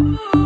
Ooh.